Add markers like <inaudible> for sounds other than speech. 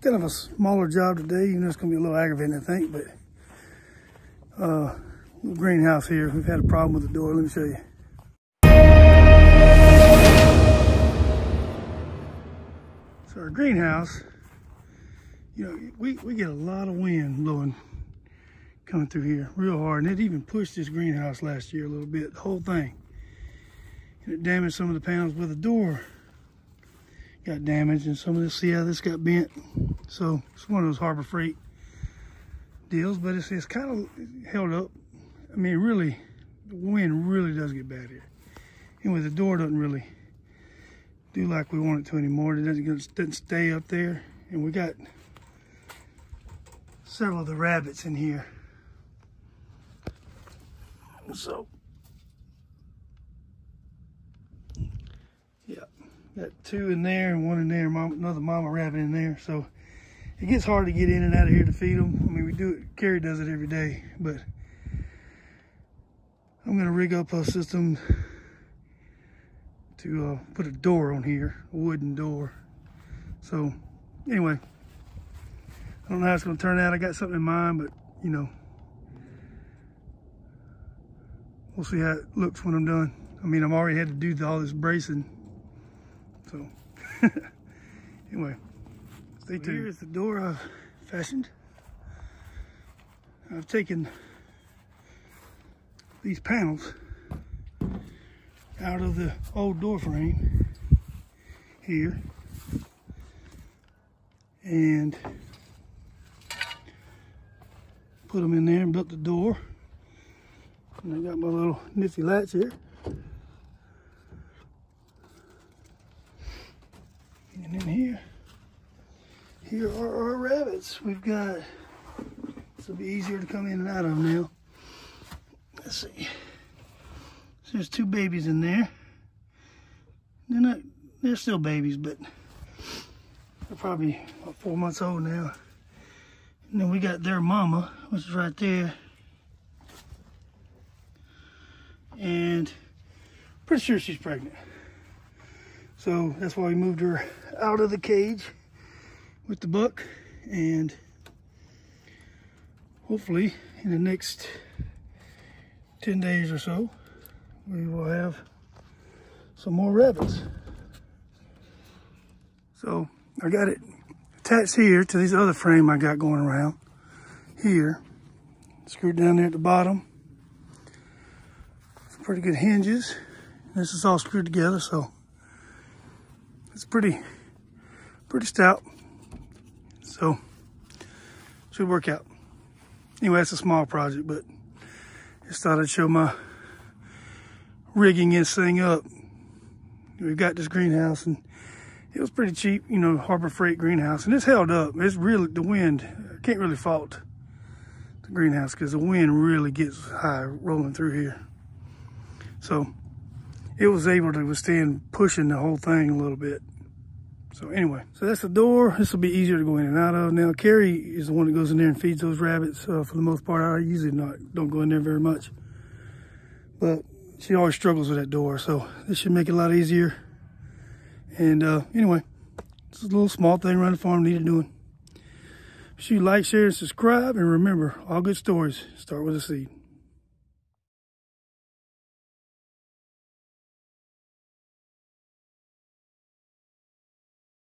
kind of a smaller job today. You know, it's gonna be a little aggravating, I think, but uh, greenhouse here. We've had a problem with the door. Let me show you. So our greenhouse, you know, we, we get a lot of wind blowing coming through here real hard. And it even pushed this greenhouse last year a little bit, the whole thing. And it damaged some of the panels with the door got damaged and some of this, see how this got bent. So it's one of those Harbor Freight deals, but it's, it's kind of held up. I mean, really, the wind really does get bad here. Anyway, the door doesn't really do like we want it to anymore. It doesn't, doesn't stay up there. And we got several of the rabbits in here. So, yeah, got two in there and one in there, mom, another mama rabbit in there. So it gets hard to get in and out of here to feed them. I mean, we do it, Carrie does it every day, but I'm gonna rig up a system to uh, put a door on here, a wooden door. So anyway, I don't know how it's gonna turn out. I got something in mind, but you know, we'll see how it looks when I'm done. I mean, I've already had to do all this bracing. So <laughs> anyway, Here's the door I've fashioned. I've taken these panels out of the old door frame here and put them in there and built the door and I got my little nifty latch here. And in here, here are our rabbits. We've got, this will be easier to come in and out of now. Let's see. So there's two babies in there. They're not, they're still babies, but they're probably about four months old now. And then we got their mama, which is right there. and pretty sure she's pregnant. So that's why we moved her out of the cage with the buck and hopefully in the next 10 days or so, we will have some more rabbits. So I got it attached here to this other frame I got going around here. Screwed down there at the bottom Some pretty good hinges. This is all screwed together, so it's pretty, pretty stout. So should work out. Anyway, it's a small project, but just thought I'd show my rigging this thing up. We've got this greenhouse and it was pretty cheap, you know, Harbor Freight greenhouse. And it's held up. It's really, the wind, I can't really fault the greenhouse because the wind really gets high rolling through here. So it was able to withstand pushing the whole thing a little bit. So anyway, so that's the door. This will be easier to go in and out of. Now, Carrie is the one that goes in there and feeds those rabbits. Uh, for the most part, I usually not don't go in there very much. But she always struggles with that door. So this should make it a lot easier. And uh, anyway, it's a little small thing around the farm needed doing. You like, share, and subscribe. And remember, all good stories start with a seed.